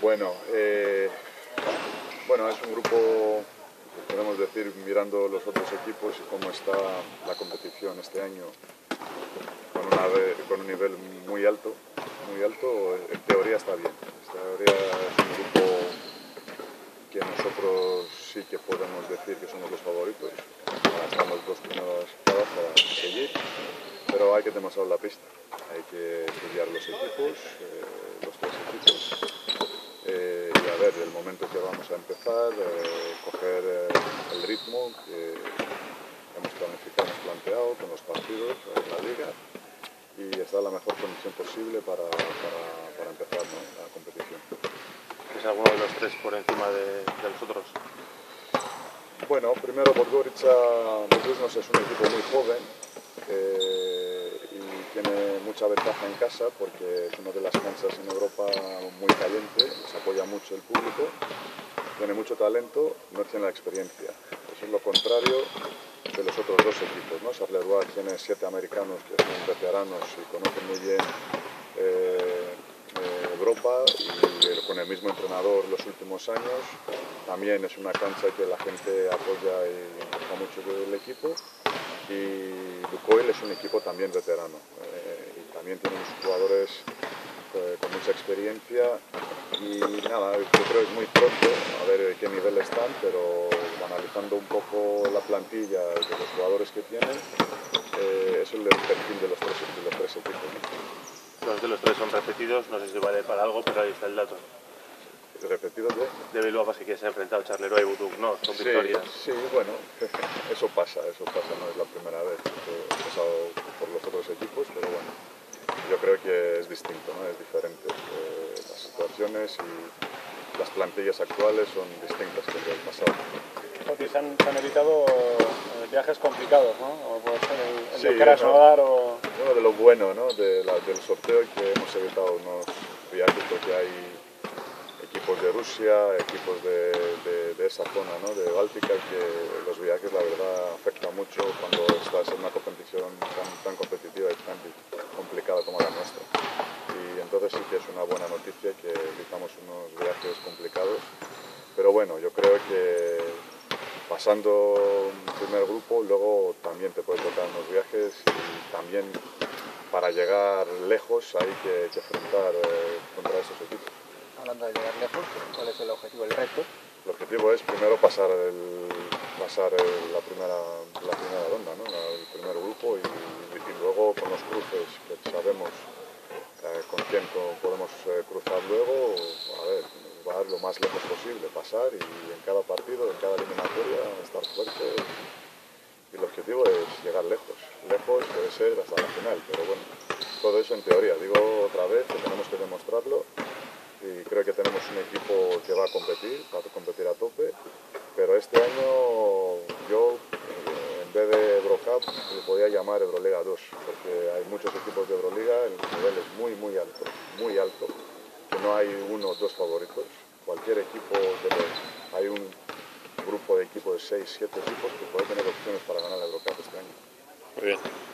bueno, eh, bueno, es un grupo, podemos decir, mirando los otros equipos y cómo está la competición este año, con, un nivel muy alto, muy alto, en teoría está bien. En teoría es un grupo que nosotros sí que podemos decir que somos los favoritos. Estamos dos primeros para seguir, pero hay que demostrar la pista. Hay que estudiar los equipos, eh, los tres equipos, eh, y a ver el momento que vamos a empezar, eh, coger el ritmo que hemos planificado, hemos planteado con los partidos en la liga y estar en la mejor condición posible para, para, empezar la competición. ¿Es alguno de los tres por encima de, los otros? Bueno, primero Podgorica es un equipo muy joven eh, mucha ventaja en casa porque es una de las canchas en Europa muy caliente, se apoya mucho el público, tiene mucho talento, no tiene la experiencia. Eso es lo contrario de los otros dos equipos. ¿no? Charleroi tiene siete americanos que son veteranos y conocen muy bien eh, eh, Europa y con el mismo entrenador los últimos años. También es una cancha que la gente apoya y gusta mucho del equipo. Y Ducoil es un equipo también veterano eh, también tiene unos jugadores con mucha experiencia y nada, yo creo que es muy pronto a ver qué nivel están, pero analizando un poco la plantilla de los jugadores que tienen, eh, es el perfil de los tres, de los tres equipos. Dos de los tres son repetidos, no sé si vale para algo, pero ahí está el dato. ¿Repetidos de? De Bilbao así que se ha enfrentado Charleroi y Buduk, ¿no? Son victorias. Sí, bueno, eso pasa, eso pasa, no es la primera vez. He pasado por los otros equipos, pero bueno, yo creo que es distinto, ¿no? es diferente. Eh, las situaciones y las plantillas actuales son distintas que el pasado se han, evitado eh, viajes complicados, ¿no? O puede ser el, sí, de Krasnodar o... Uno de lo bueno ¿no? de del sorteo que hemos evitado unos viajes porque hay equipos de Rusia, equipos de, de, esa zona, ¿no? de Báltica, que los viajes la verdad afectan mucho cuando estás en una competición tan, tan competitiva complicada como la nuestra. Y entonces sí que es una buena noticia que evitamos unos viajes complicados. Pero bueno, yo creo que pasando un primer grupo, luego también te puedes tocar unos viajes y también para llegar lejos hay que, enfrentar eh, contra esos equipos. Hablando de llegar lejos, ¿cuál es el objetivo, el reto? El objetivo es primero pasar, el, pasar primera, la primera ronda, ¿no? el primer grupo y, luego con los cruces que sabemos eh, con quién podemos eh, cruzar luego, a ver, va lo más lejos posible, pasar y en cada partido, en cada eliminatoria, estar fuerte. Y el objetivo es llegar lejos. Lejos puede ser hasta la final, pero bueno, todo eso en teoría. Digo otra vez que tenemos que demostrarlo y creo que tenemos un equipo que va a competir, va a competir a tope, pero este año yo en vez de Eurocup le podía llamar Euroliga 2, porque hay muchos equipos de Euroliga en niveles muy, muy altos, muy altos no hay uno o dos favoritos. Cualquier equipo, hay un grupo de equipos de 6, 7 equipos que puede tener opciones para ganar el Eurocup este año. Muy bien.